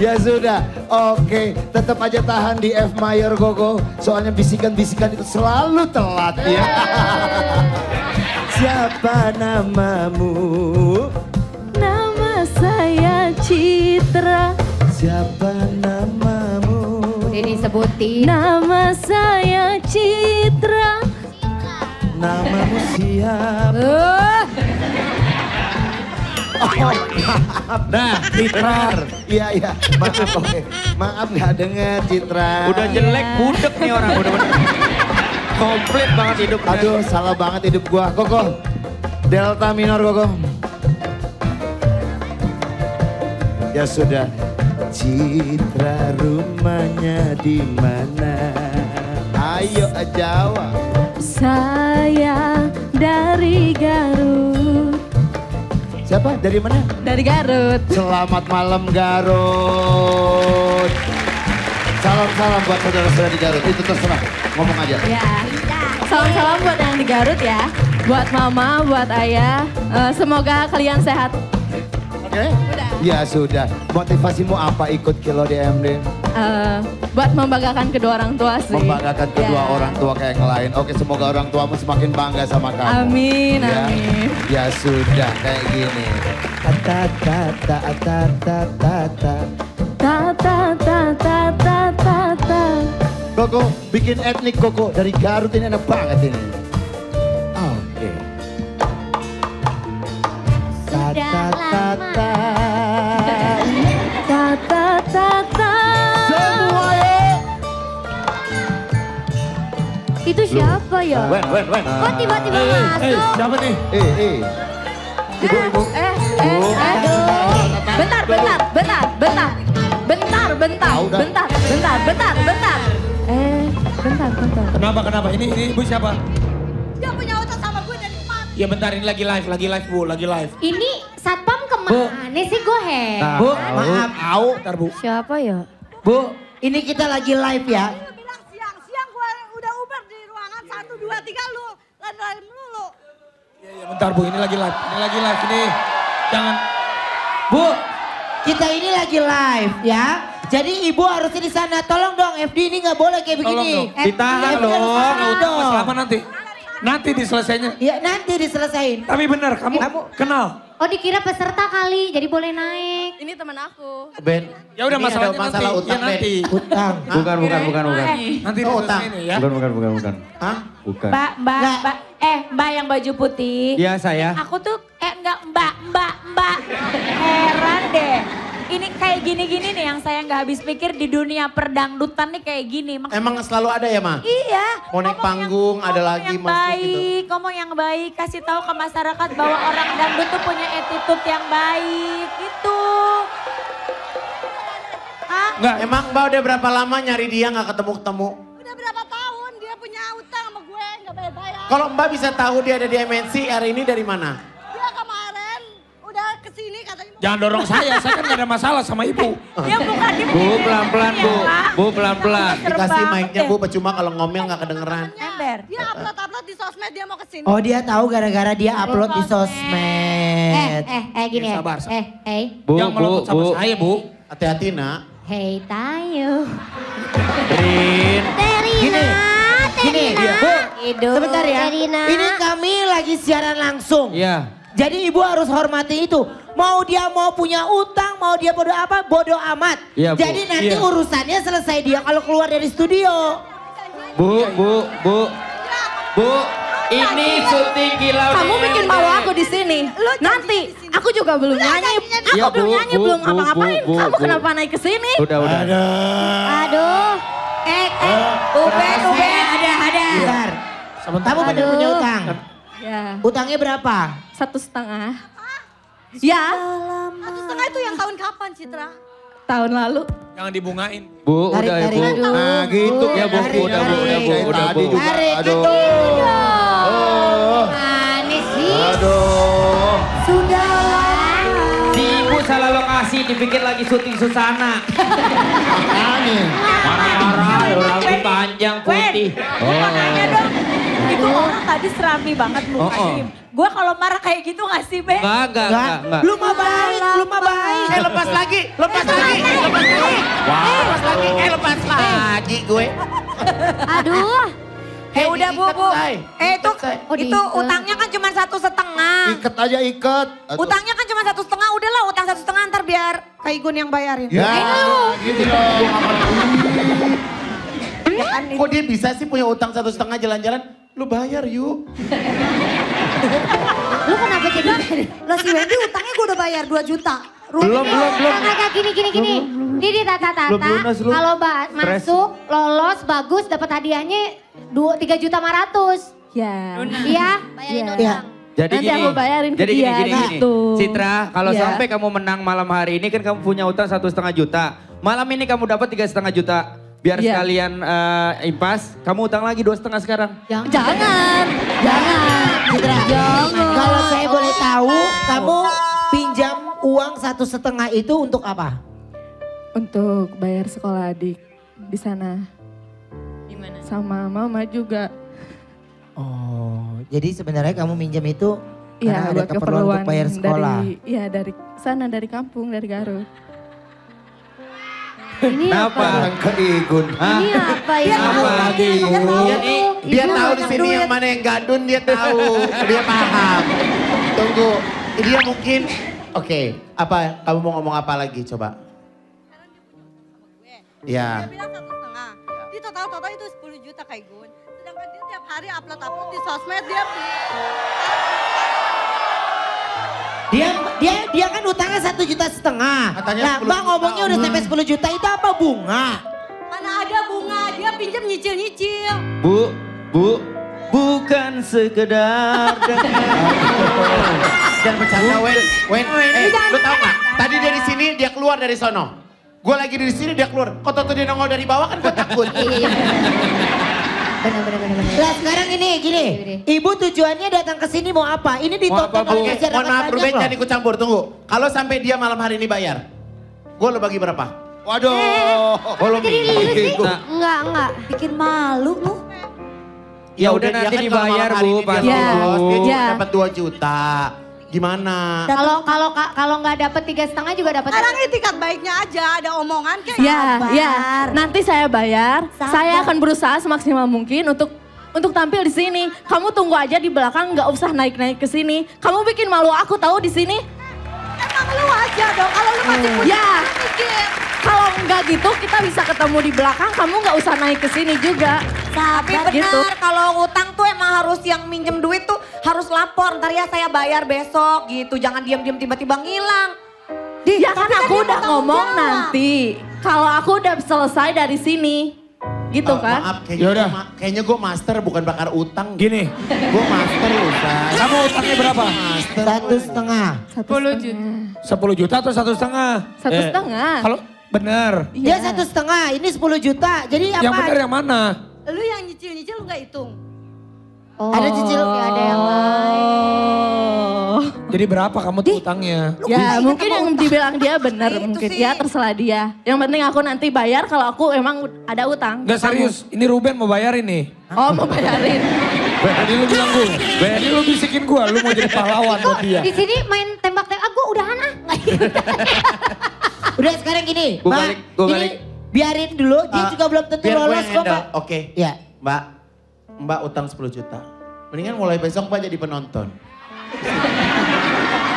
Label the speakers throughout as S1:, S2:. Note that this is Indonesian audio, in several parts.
S1: Ya sudah, oke. Tetap aja tahan di F Mayer Gogo. Soalnya bisikan-bisikan itu selalu telat ya. Siapa namamu?
S2: Nama saya Citra.
S1: Siapa namamu?
S3: Udah disebutin.
S2: Nama saya Citra.
S1: Namamu siapa?
S3: Uh,
S4: Nah, Citra.
S1: Iya, iya. Maaf, oke. Maaf nggak dengar Citra.
S4: Udah jelek budek nih orang udah bener. Komplit banget hidup.
S1: Aduh, salah banget hidup gua. Koko. Delta minor Koko. Ya sudah. Citra rumahnya di mana? Ayo jawab.
S2: Saya dari Garut.
S1: Siapa? Dari mana?
S2: Dari Garut.
S1: Selamat malam Garut. Salam-salam buat saudara-saudara di Garut. Itu terserah. Ngomong aja.
S2: Ya. Salam-salam buat yang di Garut ya. Buat mama, buat ayah. Eh, semoga kalian sehat.
S1: Oke? Ya sudah. Motivasimu apa ikut Kilo DMD?
S2: Eh, buat membanggakan kedua orang tua sih.
S1: Membanggakan kedua
S2: Ya.
S1: orang tua kayak yang lain. Oke, semoga orang tuamu semakin bangga sama kamu.
S2: Amin,
S1: Ya.
S2: amin.
S1: Ya sudah kayak gini. Ta ta ta ta ta ta ta.
S2: Ta ta ta ta ta ta ta.
S1: Koko bikin etnik Koko dari Garut ini enak banget ini. Oke. Ta ta ta ta.
S2: Ta ta ta ta.
S3: Itu siapa ya?
S4: Wen, wen, wen.
S3: Kok tiba-tiba
S4: Eh,
S3: masuk?
S4: siapa nih?
S1: Eh eh. Ibu ibu.
S2: Eh, eh, aduh. Bentar, bentar, bentar, bentar. Bentar, bentar, bentar, bentar, bentar, bentar. Eh, bentar, bentar.
S4: Kenapa, kenapa? Ini, ini ibu siapa?
S5: Dia punya utang sama gue dari emak.
S4: Ya bentar ini lagi live, lagi live bu, lagi live.
S3: Ini satpam ke mana sih gue heran?
S6: Bu, maaf.
S4: Tahu, ntar bu.
S2: Siapa ya?
S6: Bu, ini kita lagi live ya.
S5: Lu bilang siang, siang gue udah uber di ruangan satu dua tiga lu lari-lari melulu.
S4: Ya, ya, bentar bu, ini lagi live, ini lagi live ini. Jangan.
S6: Bu, kita ini lagi live ya. Jadi ibu harusnya di sana. Tolong dong FD ini nggak boleh kayak
S4: Tolong
S6: begini.
S4: dong.
S6: Eh,
S4: Ditahan
S6: FD
S4: dong.
S6: harus.
S4: Selama nanti. Nanti diselesainya.
S6: Ya nanti diselesain.
S4: Tapi benar, kamu,
S6: Kamu-
S4: kenal.
S3: Oh dikira peserta kali, jadi boleh naik.
S2: Ini teman aku.
S6: Ben.
S4: Ya udah masalahnya
S6: masalah
S4: nanti.
S6: utang,
S4: Ya, nanti.
S6: Utang.
S7: Bukan, bukan, bukan, bukan.
S4: Nanti
S6: Oh, utang.
S4: ya.
S7: Bukan, bukan, bukan, bukan.
S6: Hah?
S7: Bukan.
S8: Mbak, mbak, mbak, eh mbak yang baju putih.
S7: Iya saya.
S8: Aku tuh, eh enggak mbak, mbak, mbak. Heran deh. Ini kayak gini-gini nih yang saya nggak habis pikir di dunia perdangdutan nih kayak gini. Maksudnya-
S6: Emang selalu ada ya, Ma?
S8: Iya.
S6: Mau naik panggung,
S8: yang,
S6: ada lagi
S8: yang
S6: masuk
S8: baik,
S6: gitu.
S8: ngomong yang baik, kasih tahu ke masyarakat bahwa orang dangdut tuh punya attitude yang baik, gitu. Hah?
S4: Enggak,
S6: Emang Mbak udah berapa lama nyari dia nggak ketemu-ketemu?
S5: Udah berapa tahun dia punya utang sama gue nggak bayar-bayar.
S6: Kalau Mbak bisa tahu dia ada di MNC hari ini dari mana?
S5: Dia kemarin udah ke sini katanya mau
S4: jangan dorong saya, saya kan gak ada masalah sama ibu.
S8: Dia bukan di
S7: Bu, pelan-pelan, Bu. Bu, pelan-pelan.
S6: Dikasih mic-nya Bu, percuma kalau ngomel nggak kedengeran.
S8: Ember.
S5: Dia upload-upload di sosmed dia mau ke sini.
S6: Oh dia tahu gara-gara dia upload di
S3: Eh,
S6: sosmed.
S3: eh, eh gini
S4: Ya,
S3: ya.
S4: sabar, sabar.
S3: Eh, hey,
S7: Bu,
S4: Jangan
S7: bu,
S4: melompat sama
S7: bu.
S4: saya bu.
S6: Hati-hati nak.
S3: hey tayo.
S7: Rin.
S3: Terina,
S6: Gini,
S3: Terina.
S6: Bu, sebentar ya.
S3: Terina.
S6: Ini kami lagi siaran langsung.
S7: Iya.
S6: Jadi ibu harus hormati itu. Mau dia mau punya utang, mau dia bodoh apa, bodoh amat.
S7: Iya, Bu.
S6: Jadi nanti
S4: Iya.
S6: urusannya selesai dia kalau keluar dari studio.
S7: Bu, bu, bu. Bu, ini syuting kilau
S2: Kamu bikin malu aku di sini. Nanti aku juga belum nyanyi. Aku
S7: Iya,
S2: belum
S7: Bu,
S2: nyanyi,
S7: Bu,
S2: belum.
S7: Bu,
S2: Kamu
S7: Bu.
S2: kenapa naik ke sini?
S7: Udah, udah.
S3: Aduh.
S8: Eh, eh, Uben, Uben, ada, ada.
S6: Bentar.
S4: Sebentar.
S6: Kamu benar punya utang.
S2: Ya,
S6: Utangnya berapa?
S2: Satu setengah. Ya,
S5: Satu setengah itu yang tahun kapan Citra?
S2: tahun lalu.
S4: Jangan dibungain.
S7: Bu,
S6: Tarik,
S7: udah ya,
S6: tarik.
S7: Bu.
S6: Aduh.
S1: Nah gitu.
S7: Ya, Bu,
S6: Tarik,
S7: udah, Bu, udah, Bu, udah,
S1: Tadi
S7: Bu.
S1: juga.
S6: Tarik,
S1: Aduh. Oh.
S3: Manis sih.
S1: Aduh.
S7: Si ibu salah lokasi, dipikir lagi syuting Susana.
S1: Makanya.
S7: Marah-marah, rambut panjang, putih.
S8: Gue mau nanya dong, itu orang tadi serami banget mukanya. Gue kalau marah kayak gitu gak sih, Be?
S7: Enggak, enggak, enggak.
S6: Lu mah baik, lu mah baik. Eh lepas lagi, lepas lagi, lepas lagi.
S9: gue.
S3: Aduh.
S8: Eh udah bu,
S9: diikat,
S8: bu.
S9: Say.
S8: Eh itu.
S3: Oh,
S8: itu
S3: diikat.
S8: utangnya kan cuma satu setengah.
S1: Iket aja iket. Aduh.
S8: Utangnya kan cuma satu setengah, udahlah utang satu setengah ntar biar Kak Igun yang bayarin.
S1: Ya, gitu dong.
S8: Ya kan,
S9: Kok dia bisa sih punya utang satu setengah jalan-jalan? Lu bayar yuk.
S3: Lu kenapa jadi?
S5: Lah si Wendy utangnya gue udah bayar 2 juta.
S7: Belum, belum, belum.
S3: Enggak, enggak, gini, gini, gini. Didi tata tata.
S7: Belum.
S3: Kalau masuk, lolos, bagus, dapat hadiahnya dua tiga juta lima ratus.
S2: Ya.
S3: Iya.
S2: Bayarin
S6: Iya.
S7: Jadi
S2: Nanti
S7: gini,
S2: aku bayarin
S7: jadi gini, gini, gini.
S2: gitu.
S7: Citra, kalau
S2: Ya.
S7: sampai kamu menang malam hari ini kan kamu punya utang satu setengah juta. Malam ini kamu dapat tiga setengah juta. Biar
S2: Ya.
S7: sekalian eh, impas, kamu utang lagi dua setengah sekarang.
S3: Jangan.
S2: Jangan. Jangan.
S6: Citra, kalau saya boleh tahu, kamu pinjam uang satu setengah itu untuk apa?
S2: Untuk bayar sekolah adik di sana. Gimana? Sama mama juga.
S6: Oh, jadi sebenarnya kamu minjam itu
S2: Iya,
S6: karena ada
S2: buat
S6: keperluan
S2: keperluan
S6: untuk bayar sekolah.
S2: Dari, iya dari sana, dari kampung, dari Garut.
S3: Ini apa?
S7: Kenapa?
S1: Orang ke Igun.
S3: Ini apa ini?
S7: Apa lagi.
S9: Jadi dia tahu di sini yang mana yang gadun dia tahu. dia paham. Tunggu. Dia mungkin Oke, apa kamu mau ngomong apa lagi coba?
S5: Dia
S9: Ya.
S5: bilang satu setengah. Dia total-total itu 10 juta kayak gue. Sedangkan dia tiap hari upload-upload di sosmed dia
S6: Dia dia dia kan utangnya satu juta setengah.
S9: Katanya
S6: nah,
S9: 10
S6: Bang
S9: juta.
S6: ngomongnya udah sampai 10 juta itu apa bunga?
S5: mana ada bunga, dia pinjam nyicil-nyicil.
S7: Bu, bu, bukan sekedar
S9: Jangan bercanda Wen. Wen, eh lu tau gak? Tadi dia di sini dia keluar dari sono. Gue lagi di sini dia keluar. Kok tuh dia nongol dari bawah kan gue takut.
S3: Benar benar benar benar.
S6: Lah sekarang ini gini, ibu tujuannya datang ke sini mau apa? Ini
S7: Bu?
S6: oleh masyarakat
S9: mohon maaf Ruben jangan ikut campur. Tunggu. Kalau sampai dia malam hari ini bayar. Gue lo bagi berapa?
S1: Waduh.
S7: Oh, lo
S3: Jadi lu sih?
S7: gitu.
S3: Enggak enggak.
S5: Bikin malu lu.
S7: Ya udah
S9: dia
S7: nanti
S9: kan
S7: dibayar, Bu, pasti,
S2: Bu.
S9: Dia
S2: Ya.
S9: dapat 2 juta. Gimana?
S3: Kalau kalau ka- kalau nggak dapat tiga setengah juga dapat.
S5: Sekarang itikat baiknya aja, ada omongan kayak
S2: Ya,
S5: sabar.
S2: ya. Nanti saya bayar.
S5: Sabar.
S2: Saya akan berusaha semaksimal mungkin untuk untuk tampil di sini. Kamu tunggu aja di belakang, nggak usah naik-naik ke sini. Kamu bikin malu aku tahu di sini.
S5: Emang lu aja dong, kalau lu masih punya
S2: Ya. Kalau nggak gitu, kita bisa ketemu di belakang. Kamu nggak usah naik ke sini juga.
S8: Tapi
S2: Sabar
S8: benar
S2: gitu.
S8: kalau utang tuh emang harus yang minjem duit tuh harus lapor. Ntar ya saya bayar besok gitu. Jangan diam-diam tiba-tiba ngilang.
S2: ya kan
S5: kan
S2: aku udah ngomong
S5: jawab.
S2: nanti. Kalau aku udah selesai dari sini. Gitu
S9: Oh,
S2: kan?
S9: Maaf, kayaknya,
S1: Yaudah.
S9: gua ma- kayaknya gue master bukan bakar utang.
S1: Gini,
S9: Gue master Say.
S1: kamu utangnya berapa?
S9: Master.
S6: Satu setengah.
S2: Satu setengah.
S1: 10 juta atau satu setengah?
S2: Satu
S1: Eh,
S2: setengah.
S1: Kalau benar.
S6: Dia
S2: Iya.
S6: satu setengah, ini 10 juta. Jadi apa?
S1: Yang benar yang mana?
S5: Lu yang nyicil-nyicil lu gak hitung.
S3: Oh,
S6: Ada cicil.
S3: ya ada yang lain.
S1: Jadi berapa kamu tuh utangnya?
S2: Ya mungkin yang dibilang dia benar mungkin.
S8: sih.
S2: Ya terserah dia. Yang penting aku nanti bayar kalau aku emang ada utang.
S1: Enggak serius, ini Ruben mau bayar ini.
S2: Oh mau bayarin.
S1: Tadi lu bilang gue, tadi lu bisikin gue, lu mau jadi pahlawan buat dia.
S3: Di sini main tembak-tembak, ah gue udahan ah.
S6: Udah sekarang gini,
S7: Gua
S6: Mbak.
S7: balik, gua
S6: ini
S7: balik.
S6: Biarin dulu, dia
S9: Ah,
S6: juga belum tentu lolos kok. Mbak.
S9: Oke.
S6: Ya.
S9: Mbak, Mbak utang 10 juta. Mendingan mulai besok Mbak jadi penonton.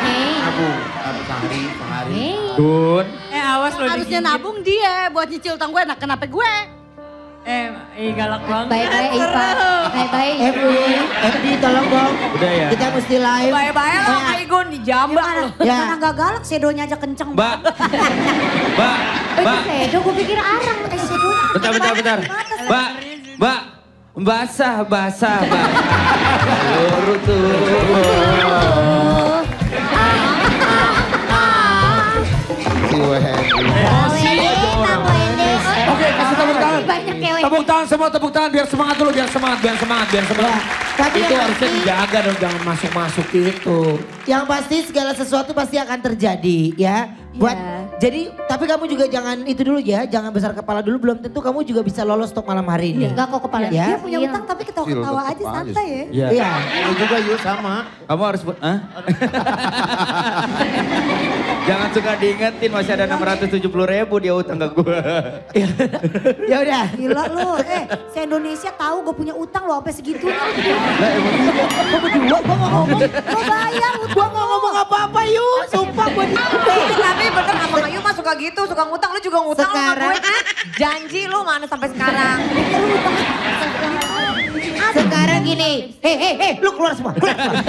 S3: Hei,
S9: Nabung, nabung sehari, sehari.
S7: Gun,
S8: Eh awas lo
S5: Harusnya nabung dia buat nyicil utang gue, nah kenapa gue?
S8: Eh, eh galak banget.
S3: Baik-baik Ipa. Baik-baik.
S6: FD, FD tolong dong.
S7: udah ya.
S6: Kita mesti live.
S8: Bye-bye lo Kak Igun di jambak lo.
S6: Ya.
S5: Mana gak galak, sedonya aja kenceng.
S7: Mbak, Mbak,
S3: Eh,
S7: Mbak,
S3: sedo gue pikir arang. Eh, sedonya.
S7: bentar, bentar, bentar. Mbak, Mbak, basah, basah, Mbak. Turun, turun.
S1: Si Wendy.
S3: Cewek.
S1: Tepuk tangan semua, tepuk tangan biar semangat dulu, biar semangat, biar semangat, biar semangat.
S6: Tapi
S1: itu
S6: yang
S1: harusnya
S6: pasti-
S1: dijaga dong, jangan masuk-masuk gitu.
S6: Yang pasti segala sesuatu pasti akan terjadi ya. Buat
S2: Iya.
S6: jadi tapi kamu juga jangan itu dulu ya, jangan besar kepala dulu belum tentu kamu juga bisa lolos untuk malam hari ini.
S3: Enggak kok kepala.
S6: Ya.
S5: Dia punya utang tapi ketawa-ketawa aja santai ya.
S7: Ya,
S6: Iya.
S9: Lu juga yuk sama.
S7: kamu harus, Hah? Jangan suka diingetin masih ada 670 ribu dia utang ke gue.
S6: Ya udah.
S5: Gila lu, eh se-Indonesia tahu gue punya utang lo sampai segitunya.
S6: Lah emang iya. Kok berdua gua gak ngomong.
S5: Lo bayar utang
S6: Gua gak ngomong apa-apa yuk. Sumpah gua di...
S10: Tapi bener sama Ayu mah suka gitu, suka ngutang. Lu juga ngutang sama
S6: Sekarang-
S10: gue kan? Janji lu mana sampai sekarang.
S6: Sekarang gini. Hei, hei, hei. Lu keluar semua. Keluar semua.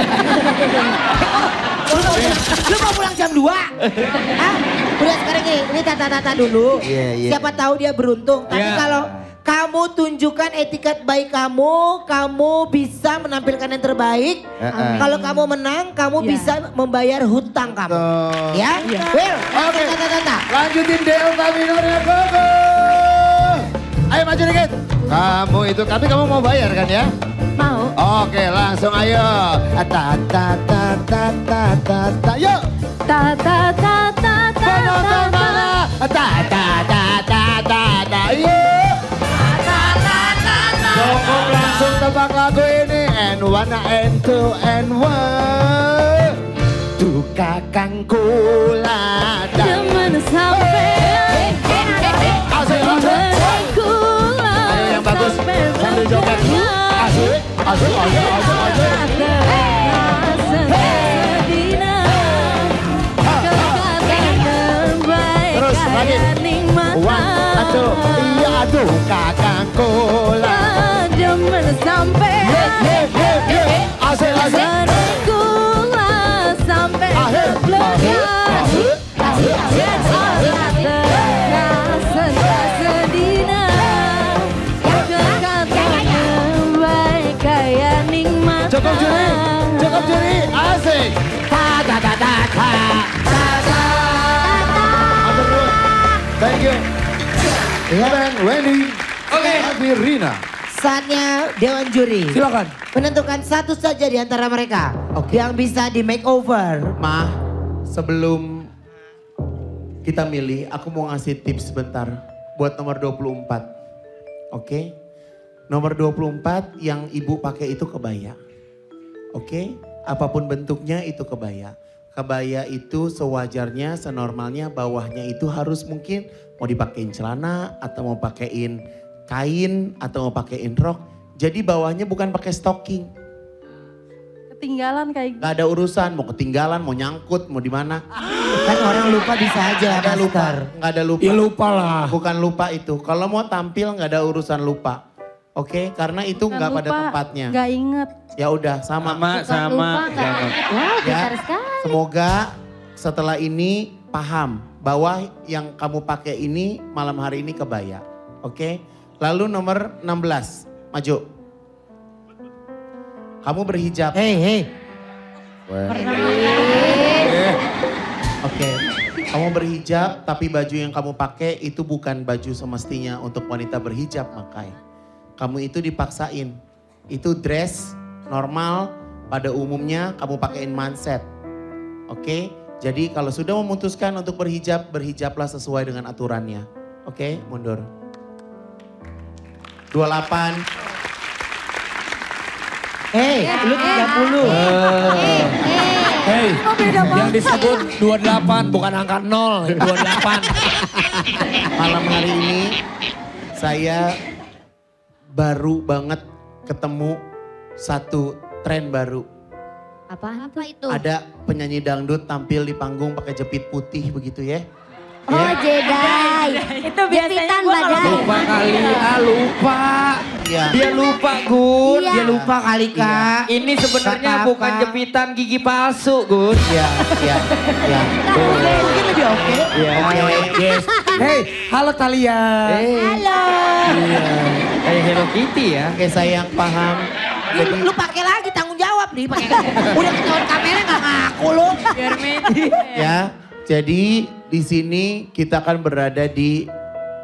S6: Lu mau pulang- Lu mau pulang jam 2? Hah? Udah sekarang gini. Ini tata-tata dulu.
S9: Iya, iya.
S6: Siapa tahu dia beruntung. Tapi
S7: Iya.
S6: kalau kamu tunjukkan etiket baik kamu, kamu bisa menampilkan yang terbaik.
S9: Heeh.
S6: Kalau kamu menang, kamu
S2: Iya.
S6: bisa membayar hutang kamu.
S1: Tuh.
S6: Ya? Will,
S1: Oke.
S6: tata, tata.
S1: Lanjutin Delta minornya Gogo. Ayo maju dikit. Kamu itu, tapi kamu mau bayar kan ya?
S2: Mau.
S1: Oke langsung ayo. Ta ta ta ta ta ta ta. Yuk.
S2: Ta ta ta ta ta ta ta.
S1: Ta ta ta ta ta ta ta. Langsung tebak lagu ini. And one and two and one. Tuh kakang kula Ke
S2: mana sampai
S1: Asik, asik. Ayo yang bagus sambil joget. Asik, asik, asik, asik, asik. Terus lagi. One, two, iya aduh kakang Thank you. Wendy.
S7: Oke.
S1: Rina.
S6: Saatnya Dewan Juri.
S9: Silakan.
S6: Menentukan satu saja di antara mereka. Yang bisa di makeover.
S9: Ma, sebelum kita milih, aku mau ngasih tips sebentar buat nomor 24. Oke? Nomor 24 yang ibu pakai itu kebaya. Oke? Apa pun bentuknya itu kebaya. Kebaya itu sewajarnya, senormalnya bawahnya itu harus mungkin mau dipakein celana atau mau pakein kain atau mau pakein rok. Jadi bawahnya bukan pakai stocking.
S2: Ketinggalan kayak
S9: Gak ada urusan, mau ketinggalan, mau nyangkut, mau di mana.
S6: Kan orang lupa bisa aja.
S9: Nggak ada lupa, nggak ada lupa.
S4: Ya lupa lah.
S9: Bukan lupa itu. Kalau mau tampil nggak ada urusan lupa. Oke, karena itu nggak pada tempatnya.
S2: Gak inget.
S9: Ya udah sama.
S7: Sama, sama. sama.
S3: Wow,
S9: Ya,
S3: pintar sekali.
S9: Semoga setelah ini paham bahwa yang kamu pakai ini malam hari ini kebaya. Oke. Lalu nomor 16, maju. Kamu berhijab.
S6: Hei, hei.
S9: Oke. Kamu berhijab tapi baju yang kamu pakai itu bukan baju semestinya untuk wanita berhijab makai. Kamu itu dipaksain. Itu dress normal pada umumnya kamu pakein manset. Oke? Jadi kalau sudah memutuskan untuk berhijab, berhijablah sesuai dengan aturannya. Oke, mundur. 28.
S6: Hei, lu 30.
S4: Hei, yang disebut 28 bukan angka 0, 28.
S9: Malam hari ini saya baru banget ketemu satu tren baru.
S3: Apaan tuh? itu?
S9: Ada penyanyi dangdut tampil di panggung pakai jepit putih begitu ya.
S3: Oh
S9: Ya.
S3: Jedai.
S8: Itu biasanya
S3: badai.
S7: Lupa kali, ah lupa.
S9: Iya.
S7: Dia lupa Gun.
S3: Iya.
S6: Dia lupa kali kak.
S7: Ini sebenarnya bukan
S6: apa?
S7: jepitan gigi palsu Gun.
S9: Iya, iya, iya.
S6: Mungkin lebih oke.
S7: Iya.
S4: Yes. Hei, halo Talia.
S3: Halo.
S7: Kayak Hello Kitty ya.
S9: Oke sayang paham.
S6: Lu, lu pakai lagi nih. Pakai. Udah ketahuan kamera gak ngaku lu.
S8: biar medi.
S9: Ya, jadi di sini kita akan berada di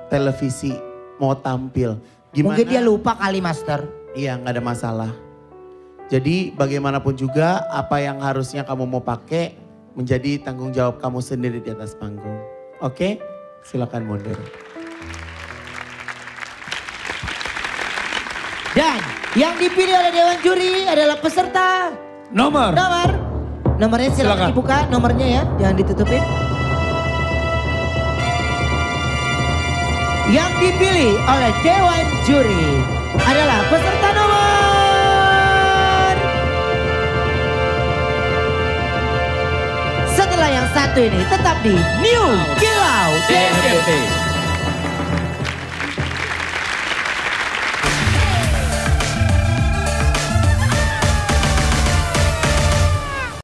S9: televisi mau tampil. Gimana?
S6: Mungkin dia lupa kali master.
S9: Iya, nggak ada masalah. Jadi bagaimanapun juga apa yang harusnya kamu mau pakai menjadi tanggung jawab kamu sendiri di atas panggung. Oke? Silakan mundur.
S6: Dan yang dipilih oleh Dewan Juri adalah peserta
S4: nomor.
S6: Nomor. Nomornya silakan,
S4: silakan.
S6: dibuka nomornya ya, jangan ditutupin. Yang dipilih oleh Dewan Juri adalah peserta nomor. Setelah yang satu ini tetap di New Kilau DPP.